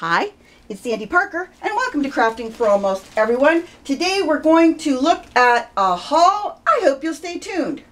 Hi, it's Sandy Parker and welcome to Crafting for Almost Everyone. Today we're going to look at a haul. I hope you'll stay tuned.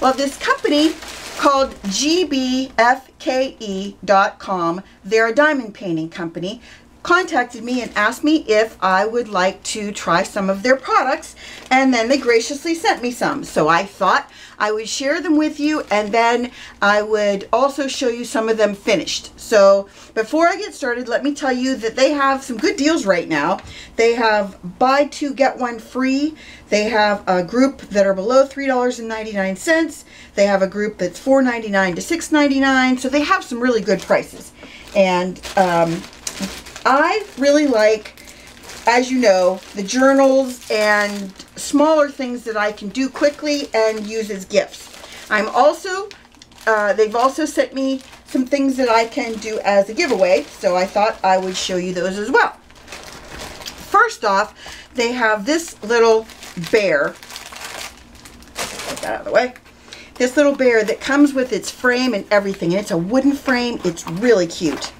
Well, this company called gbfke.com, they're a diamond painting company, contacted me and asked me if I would like to try some of their products and then they graciously sent me some. So I thought I would share them with you and then I would also show you some of them finished. So before I get started, let me tell you that they have some good deals right now. They have buy two, get one free. They have a group that are below $3.99. They have a group that's $4.99 to $6.99. So they have some really good prices. And um, I really like, as you know, the journals and smaller things that I can do quickly and use as gifts. I'm also, uh, they've also sent me some things that I can do as a giveaway, so I thought I would show you those as well. First off, they have this little bear. Put that out of the way. This little bear that comes with its frame and everything. And it's a wooden frame. It's really cute.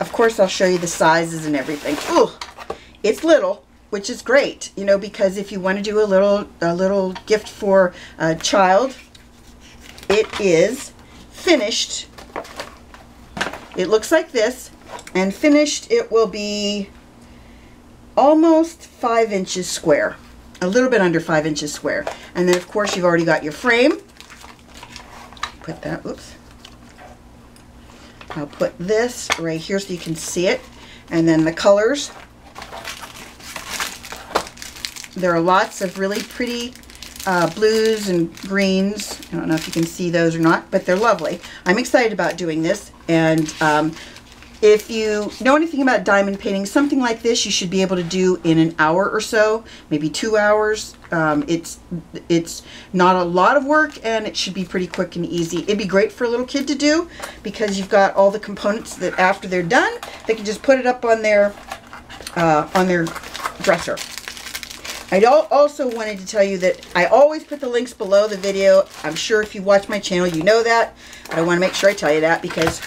Of course, I'll show you the sizes and everything. Ooh, it's little, which is great, you know, because if you want to do a little a little gift for a child, it is finished. It looks like this, and finished it will be almost five inches square, a little bit under five inches square. And then, of course, you've already got your frame. Put that, oops, I'll put this right here so you can see it. And then the colors. There are lots of really pretty uh, blues and greens. I don't know if you can see those or not, but they're lovely. I'm excited about doing this. And um, if you know anything about diamond painting, something like this you should be able to do in an hour or so, maybe two hours. Um, it's it's not a lot of work and it should be pretty quick and easy. It'd be great for a little kid to do because you've got all the components that after they're done, they can just put it up on their uh, on their dresser. I also wanted to tell you that I always put the links below the video. I'm sure if you watch my channel, you know that. But I want to make sure I tell you that because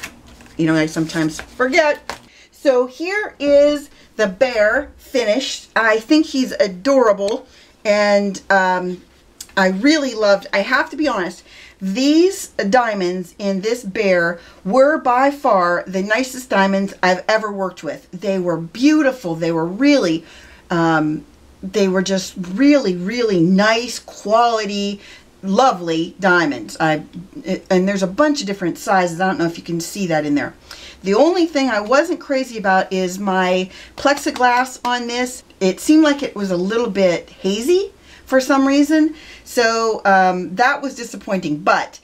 you know, I sometimes forget. So here is the bear finished. I think he's adorable. And um, I really loved, I have to be honest, these diamonds in this bear were by far the nicest diamonds I've ever worked with. They were beautiful. They were really, um, they were just really, really nice quality lovely diamonds. I and there's a bunch of different sizes. I don't know if you can see that in there. The only thing I wasn't crazy about is my plexiglass on this. It seemed like it was a little bit hazy for some reason. So um, that was disappointing. But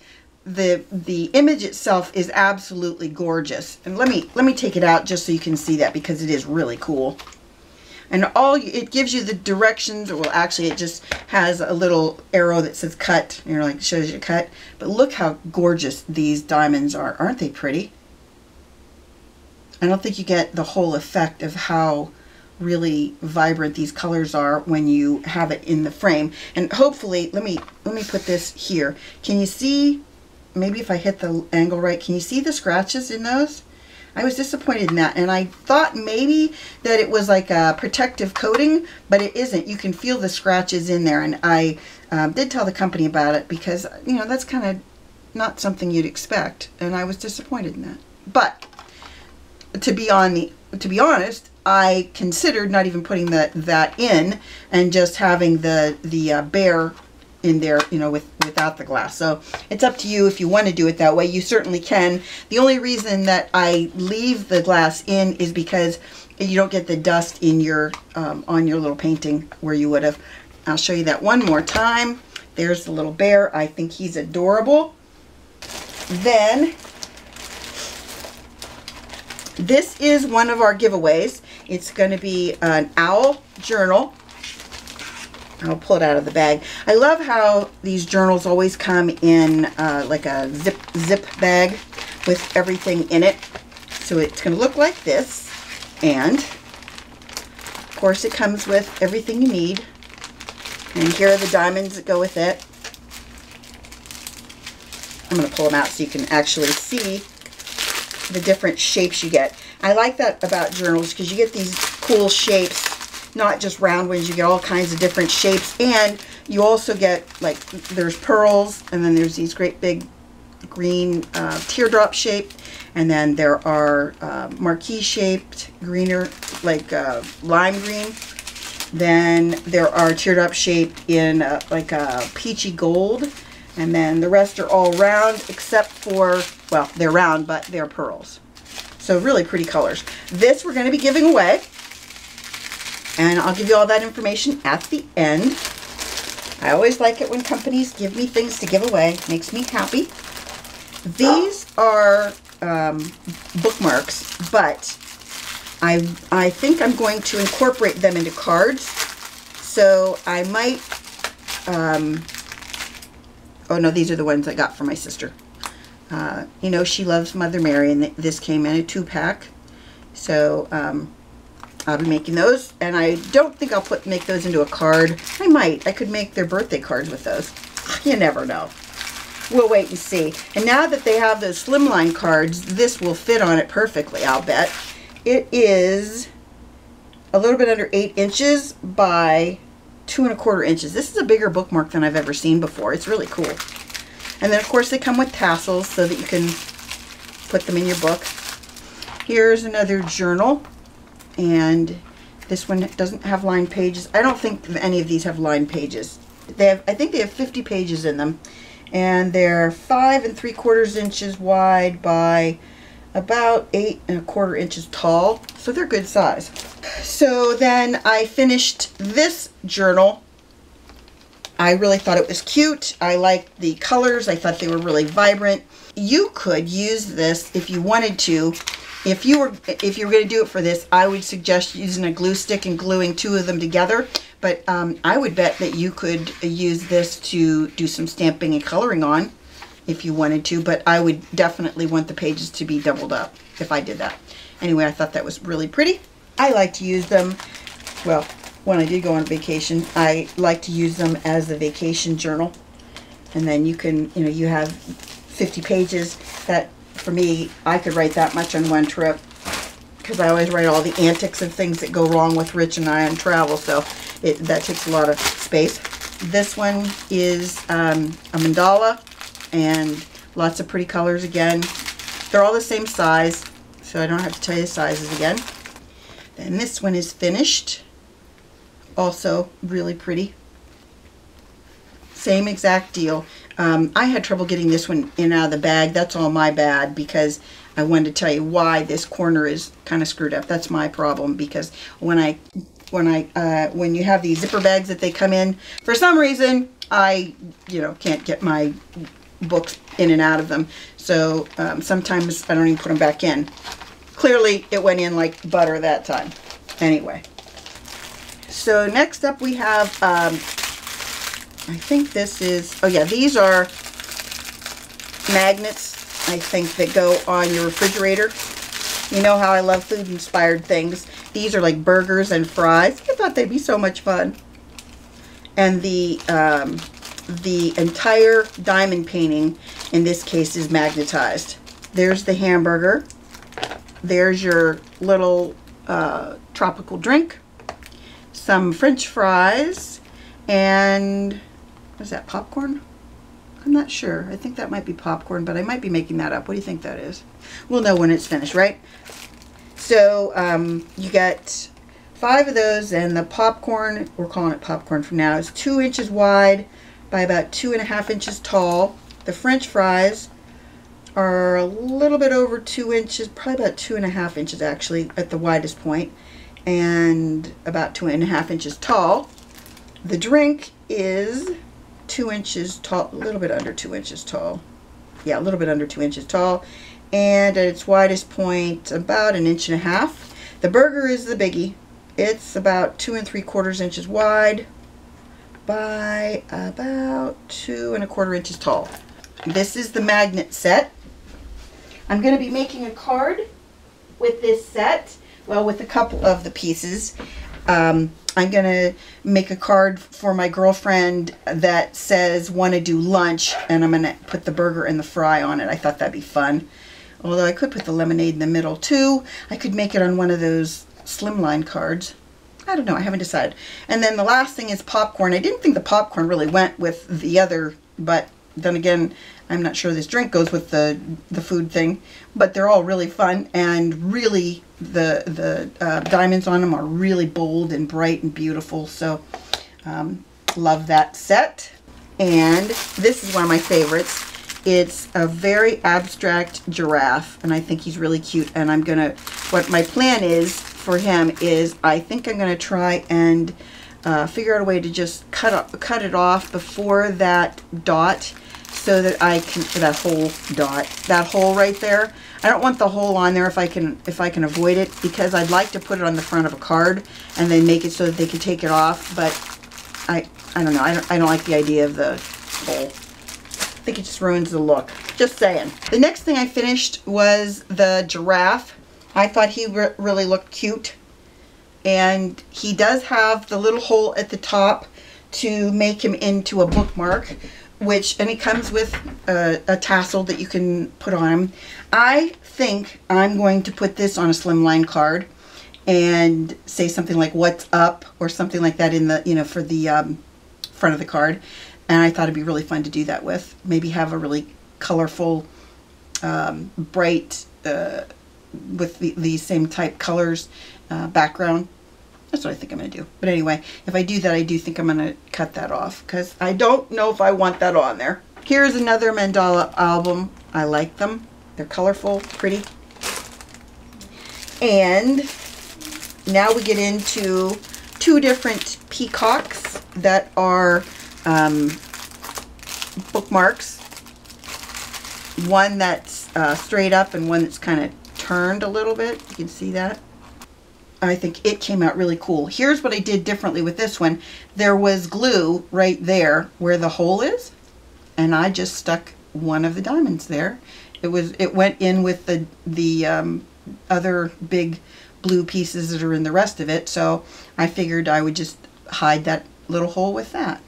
the the image itself is absolutely gorgeous. And let me let me take it out just so you can see that because it is really cool and all it gives you the directions well actually it just has a little arrow that says cut you know like shows you cut. But look how gorgeous these diamonds are. Aren't they pretty? I don't think you get the whole effect of how really vibrant these colors are when you have it in the frame. And hopefully let me let me put this here. Can you see maybe if I hit the angle right can you see the scratches in those I was disappointed in that. And I thought maybe that it was like a protective coating, but it isn't. You can feel the scratches in there. And I um, did tell the company about it because, you know, that's kind of not something you'd expect. And I was disappointed in that. But to be on the to be honest, I considered not even putting that that in and just having the the uh, bare in there, you know, with without the glass. So it's up to you if you want to do it that way. You certainly can. The only reason that I leave the glass in is because you don't get the dust in your um, on your little painting where you would have. I'll show you that one more time. There's the little bear. I think he's adorable. Then this is one of our giveaways. It's going to be an owl journal I'll pull it out of the bag. I love how these journals always come in uh, like a zip zip bag with everything in it. So it's going to look like this. And, of course, it comes with everything you need. And here are the diamonds that go with it. I'm going to pull them out so you can actually see the different shapes you get. I like that about journals because you get these cool shapes, not just round ones. You get all kinds of different shapes. And you also get, like, there's pearls, and then there's these great big green uh, teardrop shape. And then there are uh, marquee shaped, greener, like uh, lime green. Then there are teardrop shaped in uh, like a peachy gold. And then the rest are all round except for, well, they're round, but they're pearls. So really pretty colors. This we're going to be giving away. And I'll give you all that information at the end. I always like it when companies give me things to give away. Makes me happy. These are um, bookmarks, but I, I think I'm going to incorporate them into cards. So I might, um, oh no, these are the ones I got for my sister. Uh, you know, she loves Mother Mary, and this came in a two-pack. So um, I'll be making those, and I don't think I'll put make those into a card. I might. I could make their birthday cards with those. Ah, you never know. We'll wait and see. And now that they have those slimline cards, this will fit on it perfectly, I'll bet. It is a little bit under 8 inches by two and a quarter inches. This is a bigger bookmark than I've ever seen before. It's really cool. And then, of course, they come with tassels so that you can put them in your book. Here's another journal. And this one doesn't have lined pages. I don't think any of these have lined pages. They have, I think they have 50 pages in them. And they're five and three quarters inches wide by about eight and a quarter inches tall. So they're good size. So then I finished this journal. I really thought it was cute. I liked the colors. I thought they were really vibrant. You could use this if you wanted to. If you were if you were going to do it for this, I would suggest using a glue stick and gluing two of them together. But um, I would bet that you could use this to do some stamping and coloring on if you wanted to, but I would definitely want the pages to be doubled up if I did that. Anyway, I thought that was really pretty. I like to use them, well, when I did go on vacation, I like to use them as a vacation journal. And then you can, you know, you have 50 pages that, for me, I could write that much on one trip because I always write all the antics and things that go wrong with Rich and I on travel, so it, that takes a lot of space. This one is um, a mandala and lots of pretty colors again. They're all the same size, so I don't have to tell you sizes again. Then this one is finished. Also really pretty. Same exact deal. Um, I had trouble getting this one in out of the bag. That's all my bad because I wanted to tell you why this corner is kind of screwed up. That's my problem because when I when I uh, when you have these zipper bags that they come in, for some reason I you know can't get my books in and out of them. So um, sometimes I don't even put them back in. Clearly it went in like butter that time. Anyway. So next up we have, um, I think this is, oh yeah, these are magnets, I think, that go on your refrigerator. You know how I love food inspired things. These are like burgers and fries. I thought they'd be so much fun. And the um, the entire diamond painting in this case is magnetized. There's the hamburger. There's your little uh, tropical drink. Some french fries. And, is that popcorn? I'm not sure. I think that might be popcorn, but I might be making that up. What do you think that is? We'll know when it's finished, right? So um, you get five of those, and the popcorn, we're calling it popcorn from now, is two inches wide by about two and a half inches tall. The french fries are a little bit over two inches, probably about two and a half inches actually at the widest point, and about two and a half inches tall. The drink is two inches tall, a little bit under two inches tall. Yeah, a little bit under two inches tall. And at its widest point, about an inch and a half. The burger is the biggie. It's about two and three quarters inches wide, by about two and a quarter inches tall. This is the magnet set. I'm going to be making a card with this set, well with a couple of the pieces. Um, I'm going to make a card for my girlfriend that says want to do lunch and I'm going to put the burger and the fry on it. I thought that'd be fun. Although I could put the lemonade in the middle too. I could make it on one of those slimline cards. I don't know, I haven't decided. And then the last thing is popcorn. I didn't think the popcorn really went with the other, but then again, I'm not sure this drink goes with the the food thing, but they're all really fun and really the the uh, diamonds on them are really bold and bright and beautiful. So um, love that set. And this is one of my favorites. It's a very abstract giraffe, and I think he's really cute. And I'm gonna, what my plan is for him is, I think I'm gonna try and uh, figure out a way to just cut up, cut it off before that dot so that I can, that whole dot, that hole right there. I don't want the hole on there if I can, if I can avoid it because I'd like to put it on the front of a card and then make it so that they can take it off. But I, I don't know. I don't, I don't like the idea of the hole. I think it just ruins the look. Just saying. The next thing I finished was the giraffe. I thought he re really looked cute. And he does have the little hole at the top to make him into a bookmark which and it comes with a, a, tassel that you can put on him. I think I'm going to put this on a slimline card and say something like what's up? or something like that in the you know for the um, front of the card. And I thought it'd be really fun to do that with. Maybe have a really colorful um, bright uh, with the, the same type colors uh, background that's what I think I'm going to do. But anyway, if I do that, I do think I'm going to cut that off because I don't know if I want that on there. Here's another mandala album. I like them. They're colorful, pretty. And now we get into two different peacocks that are um, bookmarks. One that's uh, straight up and one that's kind of turned a little bit. You can see that. I think it came out really cool. Here's what I did differently with this one. There was glue right there where the hole is, and I just stuck one of the diamonds there. It was it went in with the the um, other big blue pieces that are in the rest of it, so I figured I would just hide that little hole with that.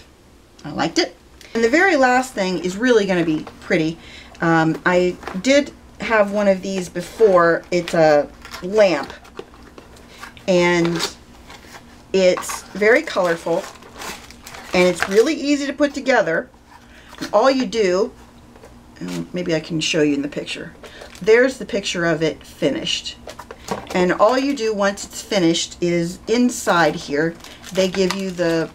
I liked it. And the very last thing is really going to be pretty. Um, I did have one of these before. It's a lamp and it's very colorful and it's really easy to put together. All you do, oh, maybe I can show you in the picture. There's the picture of it finished. And all you do once it's finished is inside here, they give you the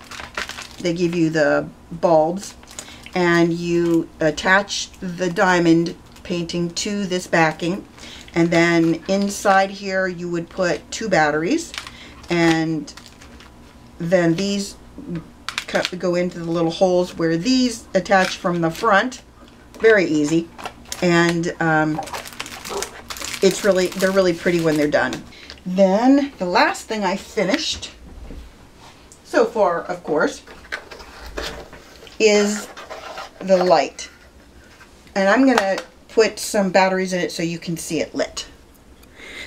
they give you the bulbs and you attach the diamond painting to this backing and then inside here you would put two batteries and then these go into the little holes where these attach from the front. Very easy. And um, it's really, they're really pretty when they're done. Then the last thing I finished, so far of course, is the light. And I'm going to put some batteries in it so you can see it lit.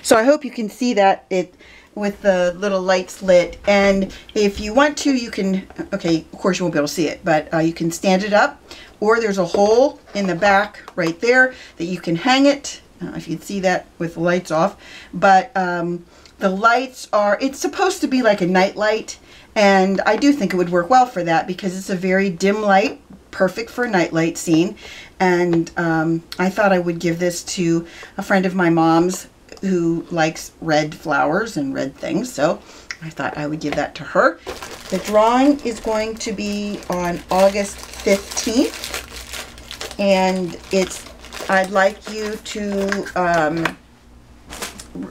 So I hope you can see that it with the little lights lit and if you want to you can okay of course you won't be able to see it but uh, you can stand it up or there's a hole in the back right there that you can hang it know if you can see that with the lights off but um, the lights are it's supposed to be like a night light and I do think it would work well for that because it's a very dim light perfect for a nightlight scene. And um, I thought I would give this to a friend of my mom's who likes red flowers and red things. So I thought I would give that to her. The drawing is going to be on August 15th. And it's, I'd like you to um,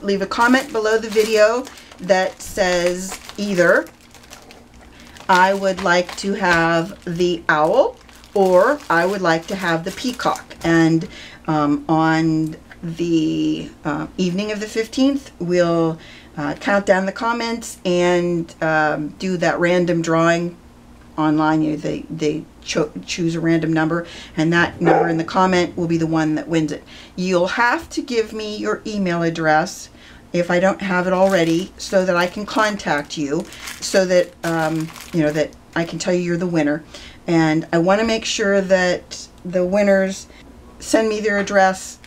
leave a comment below the video that says either I would like to have the owl or I would like to have the peacock. And um, on the uh, evening of the 15th, we'll uh, count down the comments and um, do that random drawing online. You know, they, they cho choose a random number, and that number in the comment will be the one that wins it. You'll have to give me your email address if I don't have it already so that I can contact you so that um, you know that I can tell you you're the winner and I want to make sure that the winners send me their address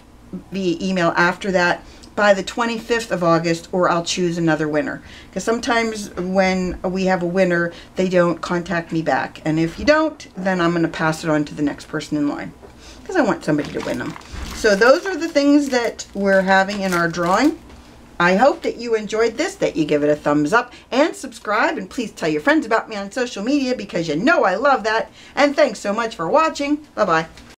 via email after that by the 25th of August or I'll choose another winner. Because sometimes when we have a winner, they don't contact me back. And if you don't, then I'm going to pass it on to the next person in line. Because I want somebody to win them. So those are the things that we're having in our drawing. I hope that you enjoyed this, that you give it a thumbs up and subscribe. And please tell your friends about me on social media because you know I love that. And thanks so much for watching. Bye-bye.